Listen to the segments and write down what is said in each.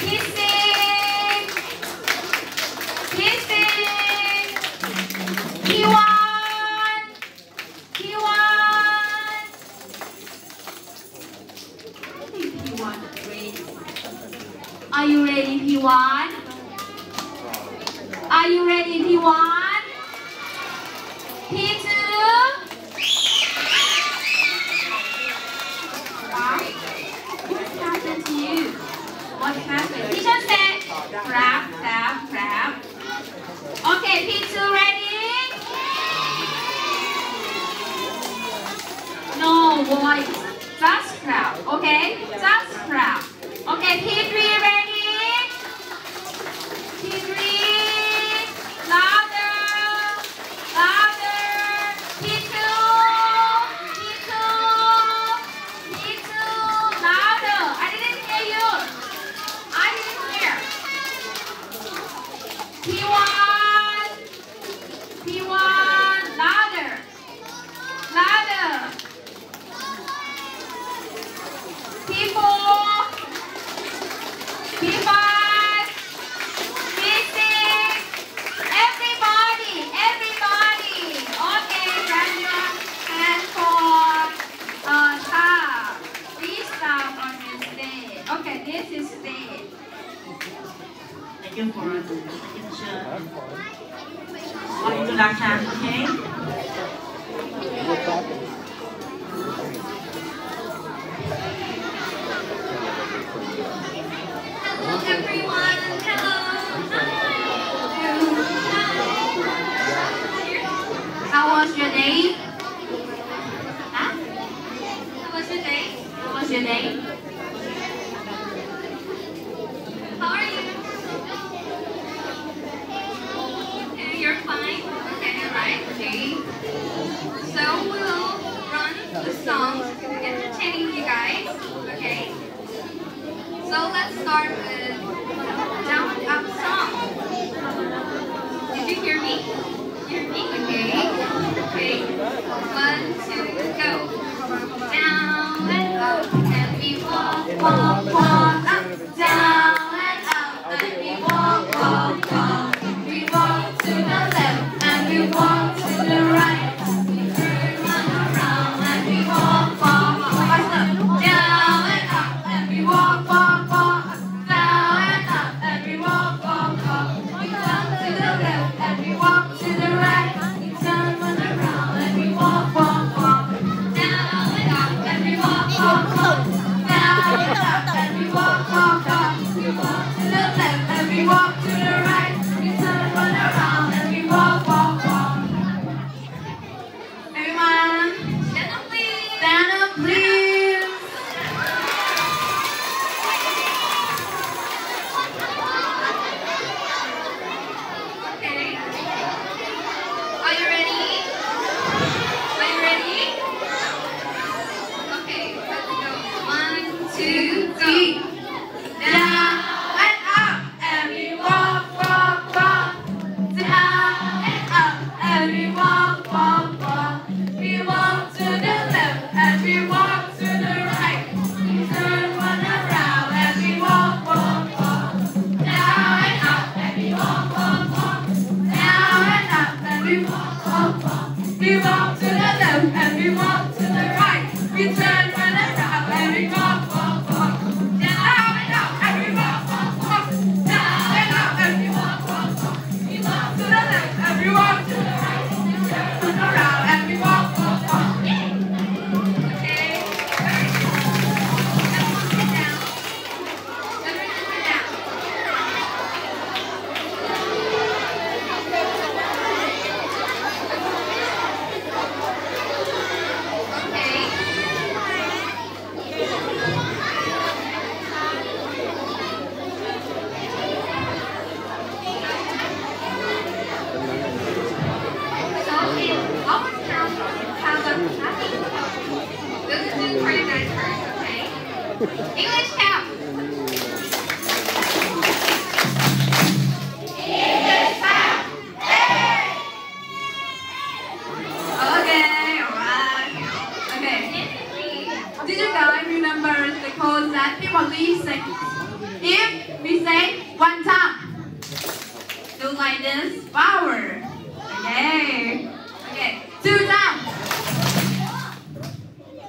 Kissing. Kissing. Kiwan. Kiwan. I think Kiwan is ready. Are you ready, P1? Are you ready, P1? happens. Teacher said, clap, clap, clap. Okay, P2 ready? No voice. Just clap, okay? Just clap. Okay, P3 ready? He wants back half, okay? Hello everyone, hello. Hi. How was your day? two, three. This, power. Okay. Okay, two times.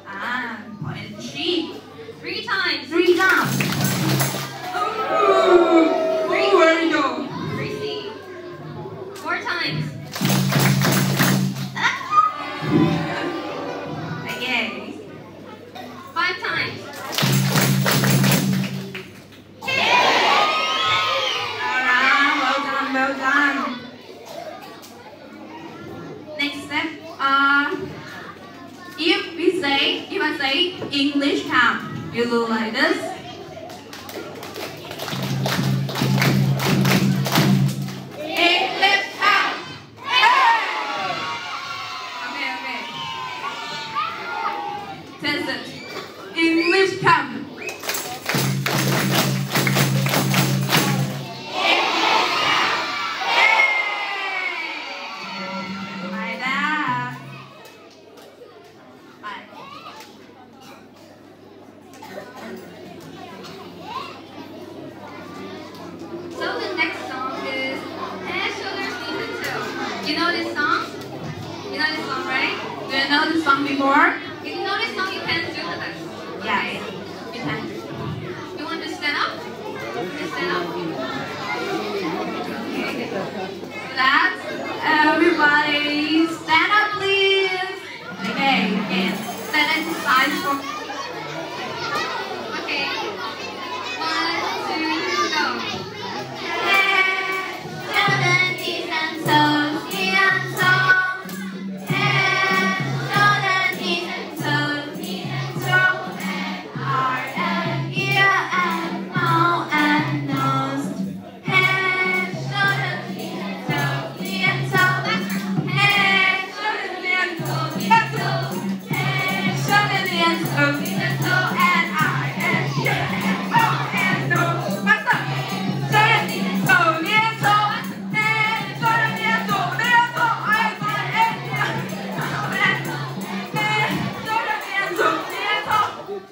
Ah, point three. Three times. Three times. Ooh, Three. good. Tracy. Four times. I say English count, you look like this. Do you know the song before? If you know this song, you can do with us. Yes. You can. You want to stand up? Just stand up. Okay. That's everybody. Stand up, please. Okay, again. Stand aside for.